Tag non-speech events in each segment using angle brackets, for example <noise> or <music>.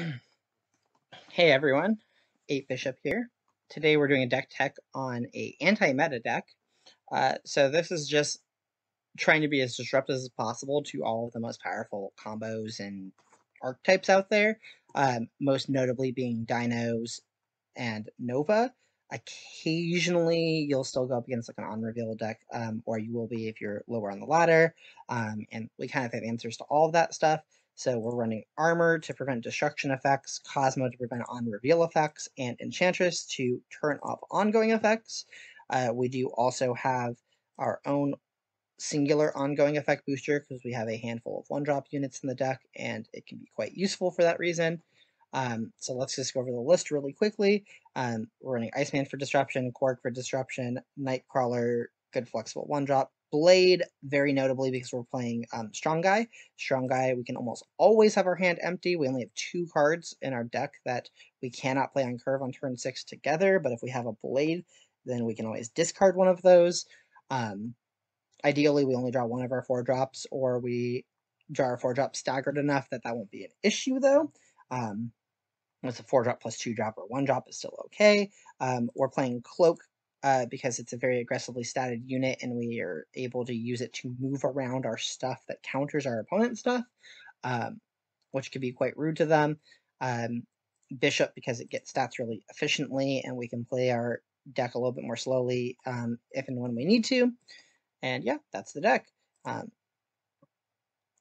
<clears throat> Hey everyone, 8 Bishop here. Today we're doing a deck tech on a anti-meta deck. Uh, so this is just trying to be as disruptive as possible to all of the most powerful combos and archetypes out there, um, most notably being Dinos and Nova. Occasionally you'll still go up against like an on-reveal deck, um, or you will be if you're lower on the ladder, um, and we kind of have answers to all of that stuff. So we're running Armor to prevent destruction effects, Cosmo to prevent on-reveal effects, and Enchantress to turn off ongoing effects. Uh, we do also have our own singular ongoing effect booster because we have a handful of one-drop units in the deck, and it can be quite useful for that reason. Um, so let's just go over the list really quickly. Um, we're running Iceman for Disruption, Korg for Disruption, Nightcrawler, good flexible one-drop, Blade, very notably because we're playing um, Strong Guy. Strong Guy, we can almost always have our hand empty. We only have two cards in our deck that we cannot play on curve on turn six together, but if we have a Blade, then we can always discard one of those. Um, ideally, we only draw one of our four drops, or we draw our four drops staggered enough that that won't be an issue, though. Um, it's a four drop plus two drop or one drop is still okay. Um, we're playing Cloak uh, because it's a very aggressively statted unit and we are able to use it to move around our stuff that counters our opponent's stuff, um, which can be quite rude to them. Um, Bishop because it gets stats really efficiently and we can play our deck a little bit more slowly um, if and when we need to. And yeah, that's the deck. Um,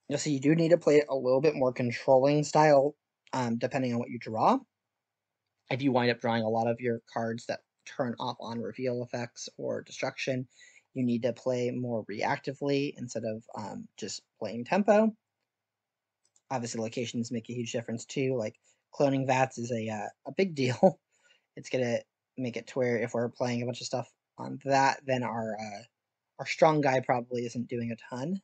you'll see you do need to play it a little bit more controlling style um, depending on what you draw. If you wind up drawing a lot of your cards that turn off on reveal effects or destruction, you need to play more reactively instead of um, just playing tempo. Obviously, locations make a huge difference too. Like cloning vats is a uh, a big deal. <laughs> it's gonna make it to where if we're playing a bunch of stuff on that, then our uh, our strong guy probably isn't doing a ton.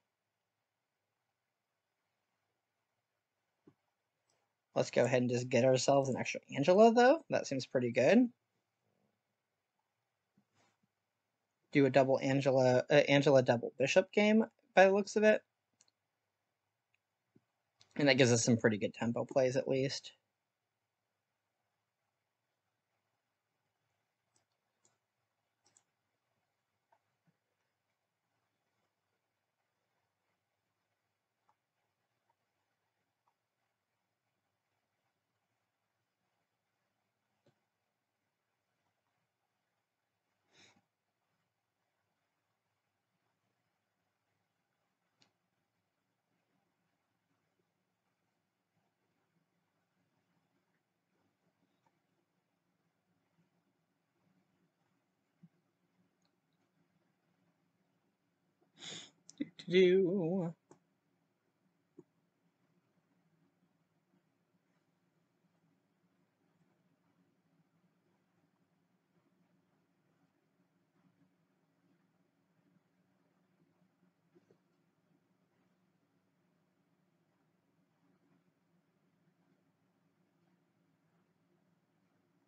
Let's go ahead and just get ourselves an extra Angela, though. That seems pretty good. Do a double Angela uh, Angela double bishop game by the looks of it. And that gives us some pretty good tempo plays at least. To do.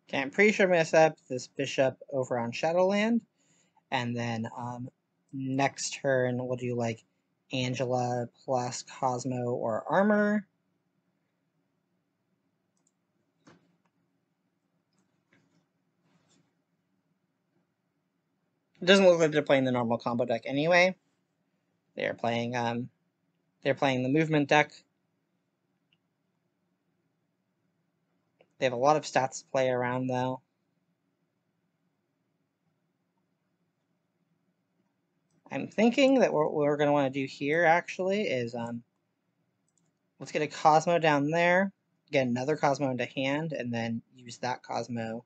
Okay, I'm pretty sure I'm going to set up this bishop over on Shadowland. And then um, next turn, we'll do like Angela plus Cosmo or Armor. It doesn't look like they're playing the normal combo deck anyway. They're playing um, they're playing the movement deck. They have a lot of stats to play around though. I'm thinking that what we're going to want to do here actually is um, let's get a Cosmo down there, get another Cosmo into hand, and then use that Cosmo.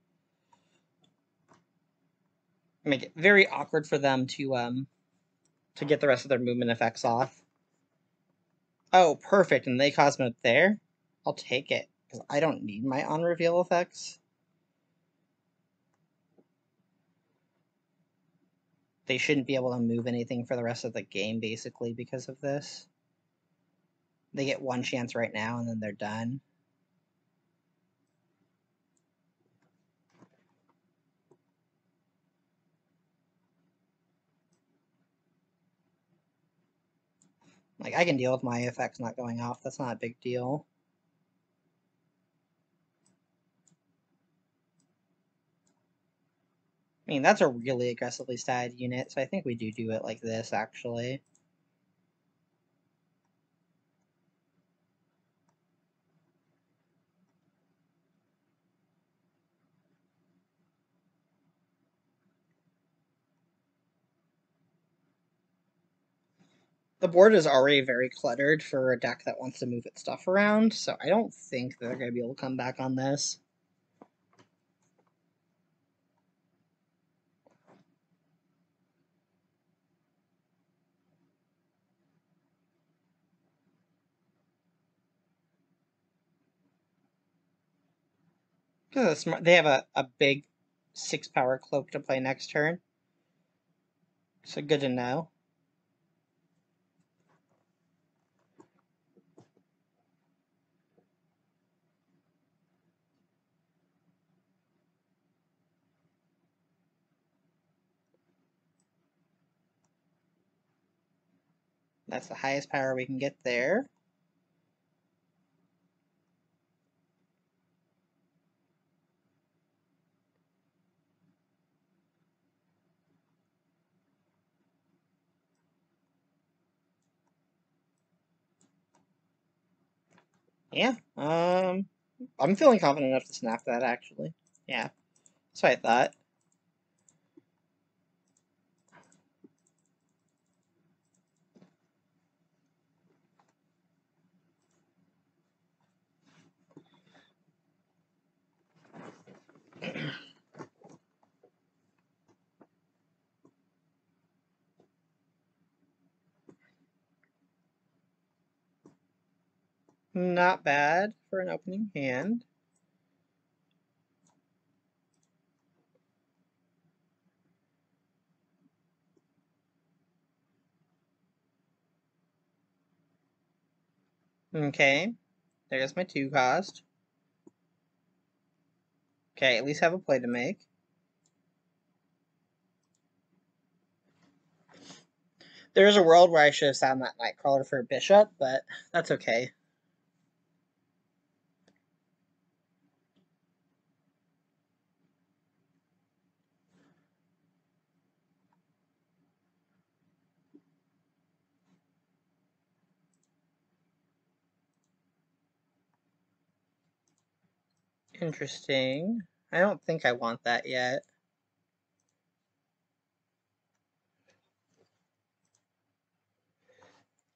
Make it very awkward for them to um to get the rest of their movement effects off. Oh, perfect, and they Cosmo there? I'll take it, because I don't need my on-reveal effects. They shouldn't be able to move anything for the rest of the game, basically, because of this. They get one chance right now, and then they're done. Like, I can deal with my effects not going off. That's not a big deal. I mean, that's a really aggressively styled unit, so I think we do do it like this, actually. The board is already very cluttered for a deck that wants to move its stuff around, so I don't think they're going to be able to come back on this. They have a, a big six power cloak to play next turn. So good to know. That's the highest power we can get there. Yeah, um, I'm feeling confident enough to snap that, actually. Yeah, that's what I thought. Not bad for an opening hand. Okay, there's my two cost. Okay, at least have a play to make. There is a world where I should have on that Nightcrawler for a bishop, but that's okay. Interesting. I don't think I want that yet.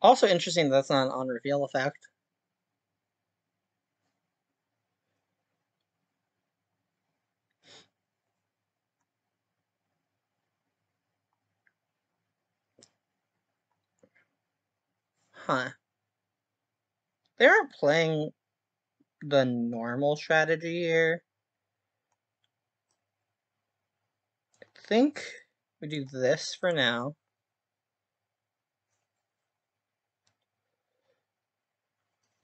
Also interesting that's not an on reveal effect. Huh. They aren't playing the normal strategy here. I think we do this for now.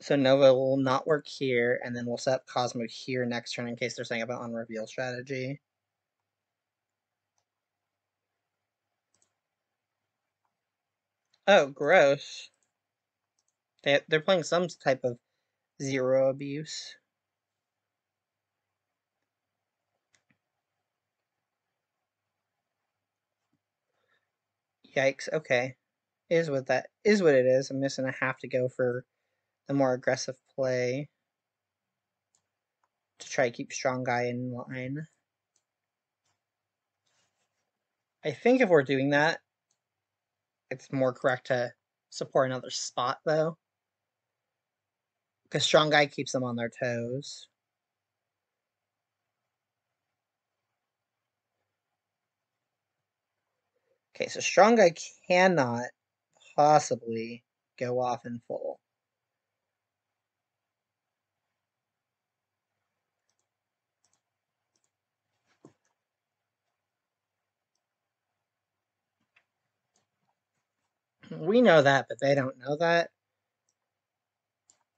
So Nova will not work here, and then we'll set up Cosmo here next turn in case they're saying about on-reveal strategy. Oh, gross. They, they're playing some type of zero abuse. Yikes, okay. Is what that is what it is. I'm just gonna have to go for the more aggressive play to try to keep strong guy in line. I think if we're doing that, it's more correct to support another spot though. Because strong guy keeps them on their toes. Okay, so strong guy cannot possibly go off in full. We know that, but they don't know that.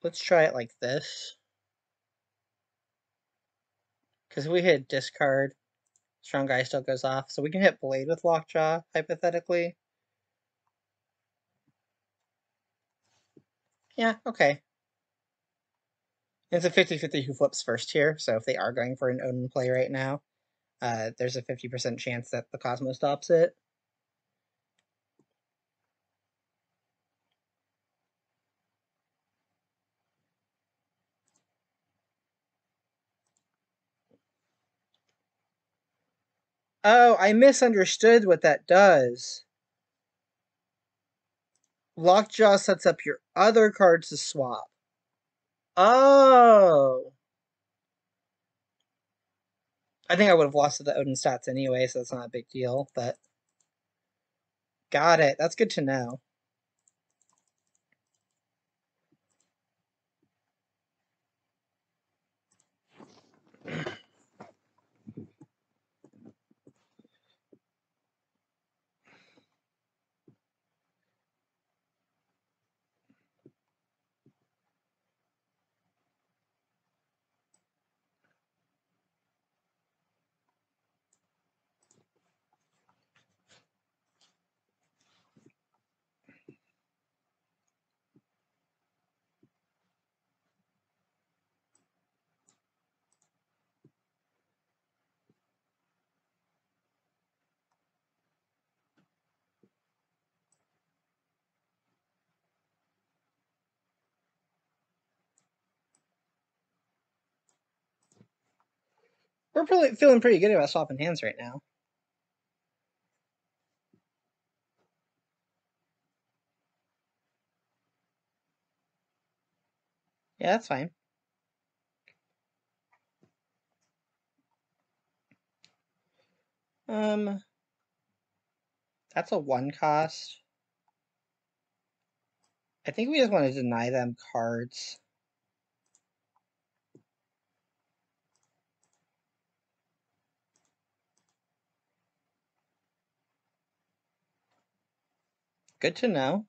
Let's try it like this. Because we hit discard, strong guy still goes off. So we can hit blade with lockjaw, hypothetically. Yeah, okay. It's a 50-50 who flips first here, so if they are going for an Odin play right now, uh, there's a 50% chance that the Cosmo stops it. Oh, I misunderstood what that does. Lockjaw sets up your other cards to swap. Oh. I think I would have lost to the Odin stats anyway, so that's not a big deal, but got it. That's good to know. We're feeling pretty good about swapping hands right now. Yeah, that's fine. Um, that's a one cost. I think we just want to deny them cards. Good to know.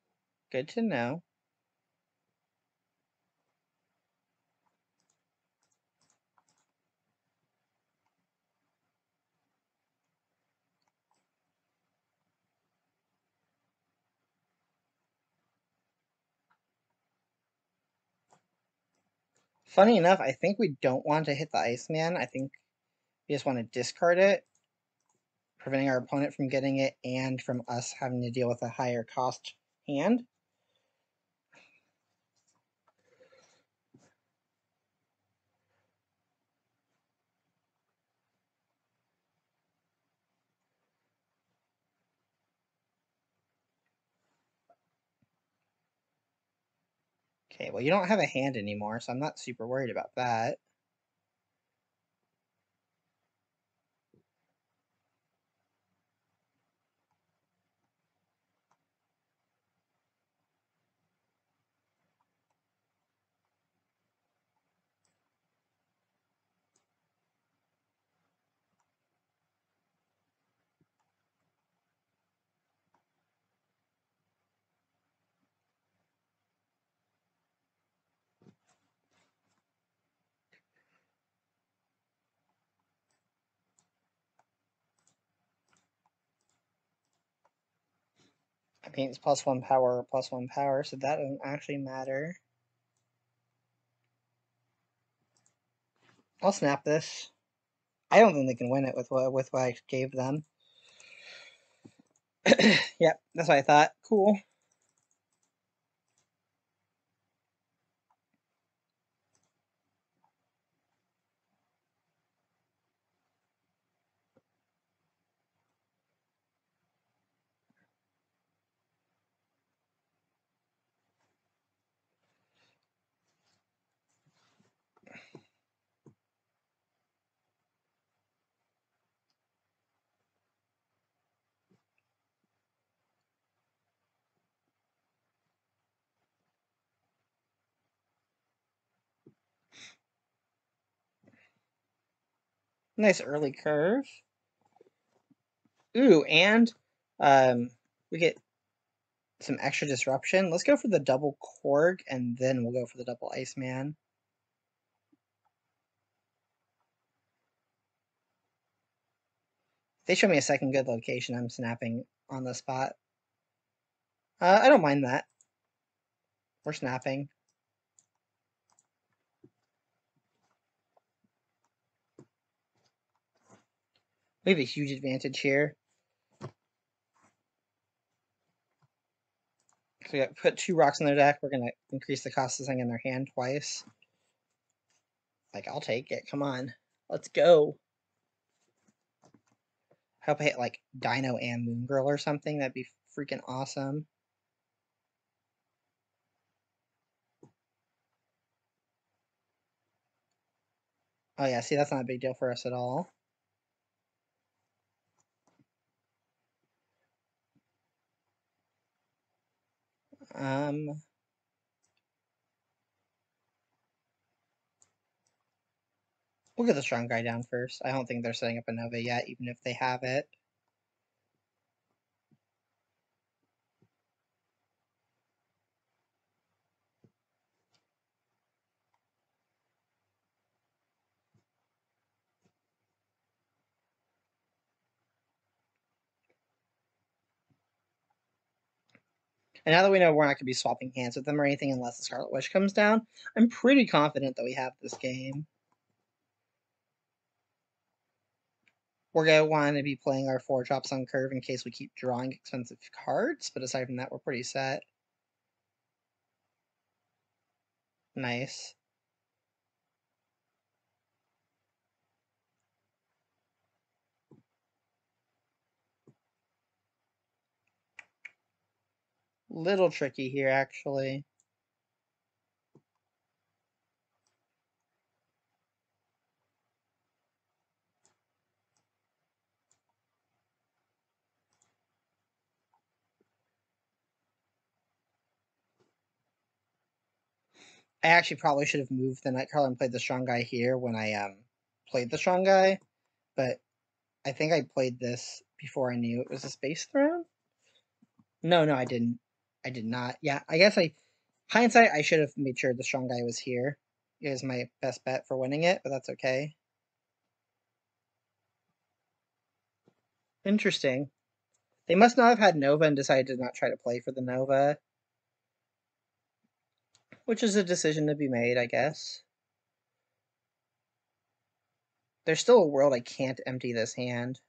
Good to know. Funny enough, I think we don't want to hit the Iceman. I think we just want to discard it, preventing our opponent from getting it and from us having to deal with a higher cost hand. Okay, well you don't have a hand anymore, so I'm not super worried about that. It's plus one power, plus one power, so that doesn't actually matter. I'll snap this. I don't think they can win it with what with what I gave them. <clears throat> yep, that's what I thought. Cool. Nice early curve. Ooh, and um, we get some extra disruption. Let's go for the double Korg, and then we'll go for the double Iceman. If they show me a second good location, I'm snapping on the spot. Uh, I don't mind that. We're snapping. We have a huge advantage here. So we got put two rocks in their deck. We're gonna increase the cost of thing in their hand twice. Like I'll take it. Come on, let's go. I hope I hit like Dino and Moon Girl or something. That'd be freaking awesome. Oh yeah, see that's not a big deal for us at all. Um, we'll get the strong guy down first. I don't think they're setting up a Nova yet, even if they have it. And now that we know we're not going to be swapping hands with them or anything unless the Scarlet Witch comes down, I'm pretty confident that we have this game. We're going to want to be playing our four drops on curve in case we keep drawing expensive cards, but aside from that, we're pretty set. Nice. Little tricky here, actually. I actually probably should have moved the Nightcrawler and played the strong guy here when I um played the strong guy, but I think I played this before I knew it was a space throne. No, no, I didn't. I did not. Yeah, I guess I hindsight I should have made sure the strong guy was here. It was my best bet for winning it, but that's okay. Interesting. They must not have had Nova and decided to not try to play for the Nova. Which is a decision to be made, I guess. There's still a world I can't empty this hand.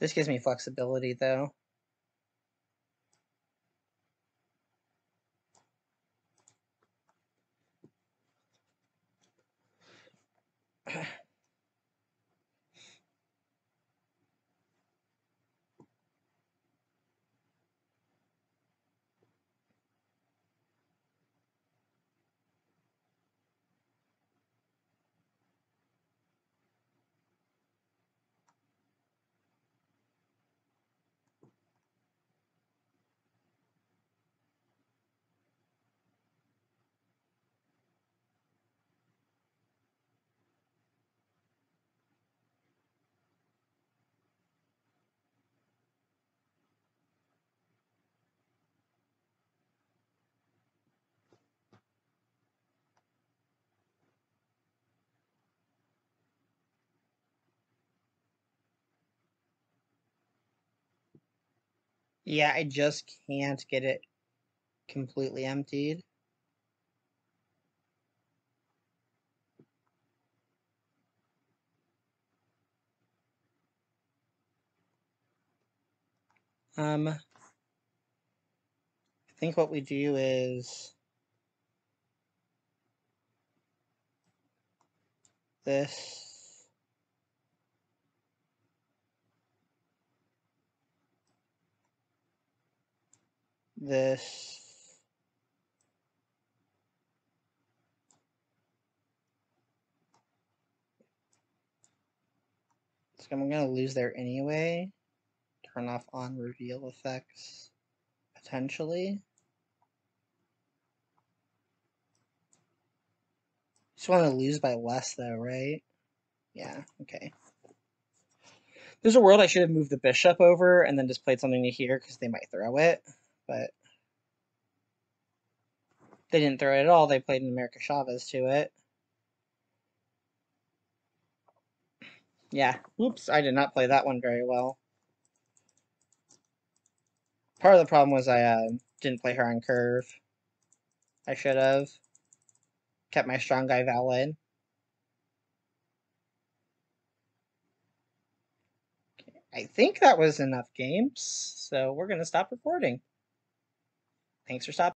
This gives me flexibility, though. Yeah, I just can't get it completely emptied. Um, I think what we do is this. This. So I'm to lose there anyway. Turn off on reveal effects, potentially. Just want to lose by less though, right? Yeah, okay. There's a world I should have moved the bishop over and then just played something to here because they might throw it, but they didn't throw it at all. They played an America Chavez to it. Yeah, oops, I did not play that one very well. Part of the problem was I uh, didn't play her on curve. I should have. Kept my strong guy Val in. I think that was enough games, so we're going to stop recording. Thanks for stopping.